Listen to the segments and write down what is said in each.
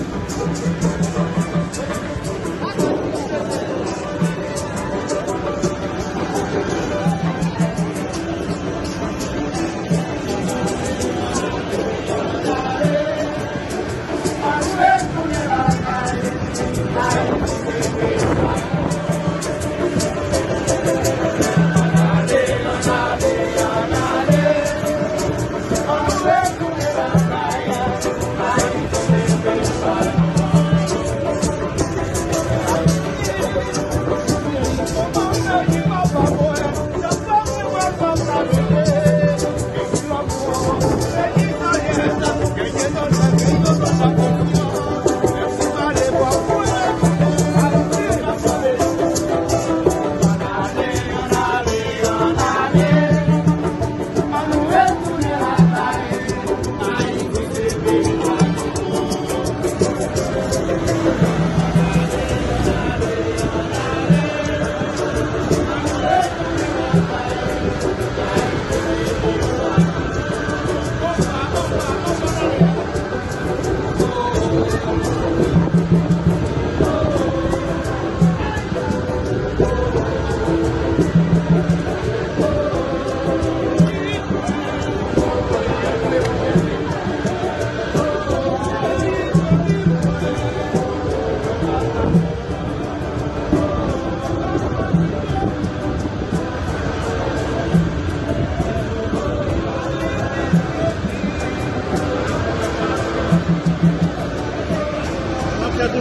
ちょっと待って。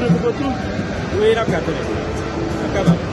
nosotros hubiera catolicismo. Acabamos.